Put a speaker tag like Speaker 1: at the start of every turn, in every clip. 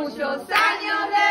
Speaker 1: muchos años de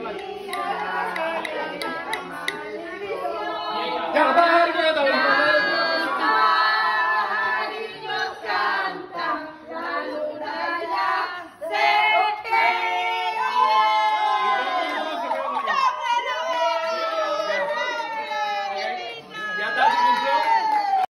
Speaker 1: Ya, Jangan